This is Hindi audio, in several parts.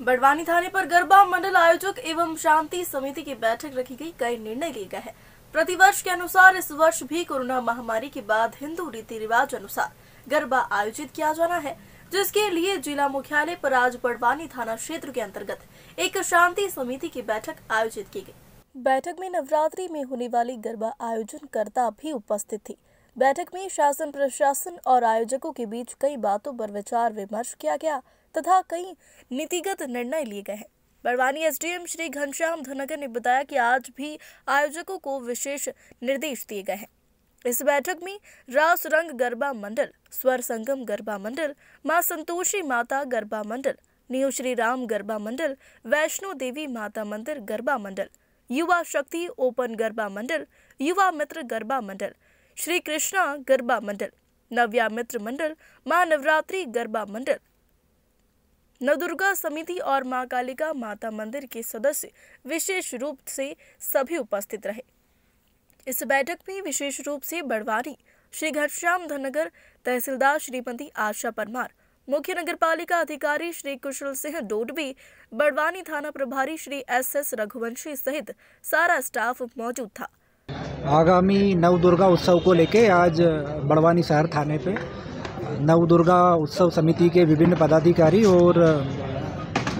बड़वानी थाने पर गरबा मंडल आयोजक एवं शांति समिति की बैठक रखी गई। कई निर्णय लिए गए हैं। प्रतिवर्ष के अनुसार इस वर्ष भी कोरोना महामारी के बाद हिंदू रीति रिवाज अनुसार गरबा आयोजित किया जाना है, जिसके लिए जिला मुख्यालय पर आज बड़वानी थाना क्षेत्र के अंतर्गत एक शांति समिति की बैठक आयोजित की गई। बैठक में नवरात्रि में होने वाली गरबा आयोजन करता भी उपस्थित थी। बैठक में शासन प्रशासन और आयोजकों के बीच कई बातों पर विचार विमर्श किया गया। तथा कई नीतिगत निर्णय लिए गए हैं। बड़वानी एसडीएम श्री घनश्याम धनगर ने बताया कि आज भी आयोजकों को विशेष निर्देश दिए गए हैं। इस बैठक में रास रंग गरबा मंडल, स्वर संगम गरबा मंडल, माँ संतोषी माता गरबा मंडल न्यू श्री राम गरबा मंडल, वैष्णो देवी माता मंदिर गरबा मंडल, युवा शक्ति ओपन गरबा मंडल, युवा मित्र गरबा मंडल, श्री कृष्णा गरबा मंडल, नव्या मित्र मंडल, माँ नवरात्रि गरबा मंडल नवदुर्गा समिति और माँ कालिका माता मंदिर के सदस्य विशेष रूप से सभी उपस्थित रहे। इस बैठक में विशेष रूप से बड़वानी, श्री घनश्याम धनगर, तहसीलदार श्रीमती आशा परमार, मुख्य नगर पालिका अधिकारी श्री कुशल सिंह डोडवी, बड़वानी थाना प्रभारी श्री एस एस रघुवंशी सहित सारा स्टाफ मौजूद था। आगामी नव दुर्गा उत्सव को लेके आज बड़वानी शहर थाने पे नव दुर्गा उत्सव समिति के विभिन्न पदाधिकारी और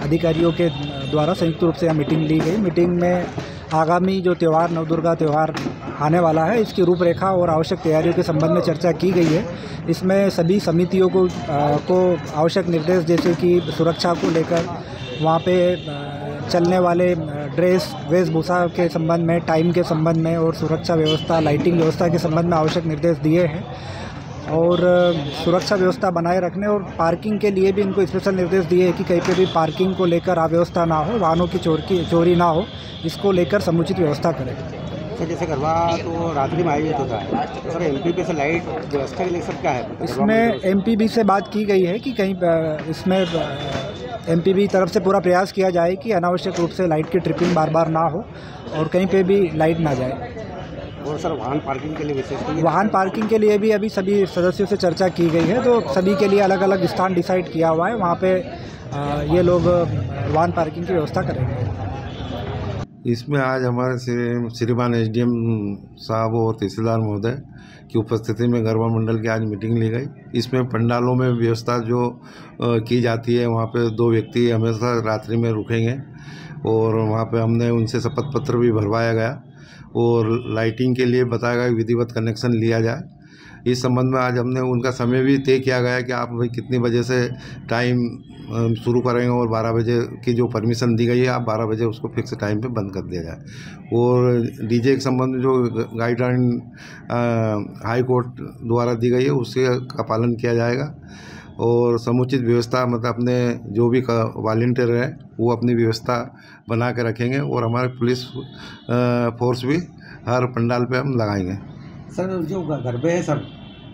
अधिकारियों के द्वारा संयुक्त रूप से यह मीटिंग ली गई। मीटिंग में आगामी जो त्यौहार नव दुर्गा त्यौहार आने वाला है इसकी रूपरेखा और आवश्यक तैयारियों के संबंध में चर्चा की गई है। इसमें सभी समितियों को आ, को आवश्यक निर्देश जैसे कि सुरक्षा को लेकर वहाँ पे चलने वाले ड्रेस वेशभूषा के संबंध में टाइम के संबंध में और सुरक्षा व्यवस्था लाइटिंग व्यवस्था के संबंध में आवश्यक निर्देश दिए हैं। और सुरक्षा व्यवस्था बनाए रखने और पार्किंग के लिए भी इनको स्पेशल निर्देश दिए हैं कि कहीं पे भी पार्किंग को लेकर अव्यवस्था ना हो वाहनों की चोर की चोरी ना हो इसको लेकर समुचित व्यवस्था करें। सर जैसे गरबा तो रात्रि में आयोजित होता है तो सर एम पी से लाइट व्यवस्था के लिए सब क्या है? इसमें एमपीबी से बात की गई है कि कहीं इसमें एम पी तरफ़ से पूरा प्रयास किया जाए कि अनावश्यक रूप से लाइट की ट्रिपिंग बार बार ना हो और कहीं पे भी लाइट ना जाए। और सर वाहन पार्किंग के लिए विशेष वाहन पार्किंग के लिए भी अभी सभी सदस्यों से चर्चा की गई है तो सभी के लिए अलग अलग स्थान डिसाइड किया हुआ है वहाँ पे ये लोग वाहन पार्किंग की व्यवस्था करेंगे। इसमें आज हमारे श्रीमान एस डी साहब और तहसीलदार महोदय की उपस्थिति में गरबा मंडल की आज मीटिंग ली गई। इसमें पंडालों में व्यवस्था जो की जाती है वहाँ पे दो व्यक्ति हमेशा रात्रि में रुकेंगे और वहाँ पे हमने उनसे शपथ पत्र भी भरवाया गया। और लाइटिंग के लिए बताया गया विधिवत कनेक्शन लिया जाए। इस संबंध में आज हमने उनका समय भी तय किया गया कि आप भाई कितने बजे से टाइम शुरू करेंगे और 12 बजे की जो परमिशन दी गई है, आप 12 बजे उसको फिक्स टाइम पे बंद कर दिया जाए। और डीजे के संबंध में जो गाइडलाइन हाई कोर्ट द्वारा दी गई है, उसके का पालन किया जाएगा। और समुचित व्यवस्था मतलब अपने जो भी वॉल्टियर हैं, वो अपनी व्यवस्था बना के रखेंगे और हमारे पुलिस फोर्स भी हर पंडाल पे हम लगाएँगे। सर, जो गरबे हैं सर,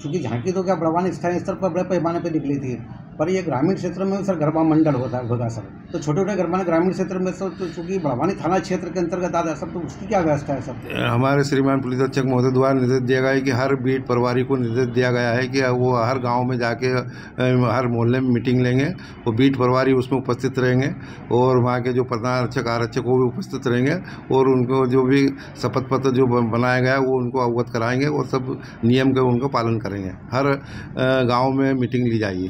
चूँकि झांकी तो क्या बड़वानी स्थानीय स्तर पर बड़े पैमाने पर निकली थी? पर ये ग्रामीण क्षेत्र में सर गरबा मंडल होता होगा सर। तो छोटे छोटे गरबा ग्रामीण क्षेत्र में सर तो चूँकि बड़वानी थाना क्षेत्र के अंतर्गत आता है सर तो उसकी क्या व्यवस्था है सर? हमारे श्रीमान पुलिस अधीक्षक महोदय द्वारा निर्देश दिया गया है कि हर बीट प्रभारी को निर्देश दिया गया है कि वो हर गाँव में जाके हर मोहल्ले में मीटिंग लेंगे। वो बीट प्रभारी उसमें उपस्थित रहेंगे और वहाँ के जो प्रधान आरक्षक आरक्षक वो भी उपस्थित रहेंगे और उनको जो भी शपथ पत्र जो बनाया गया है, वो उनको अवगत कराएँगे और सब नियम का उनका पालन करेंगे। हर गाँव में मीटिंग ली जाएगी।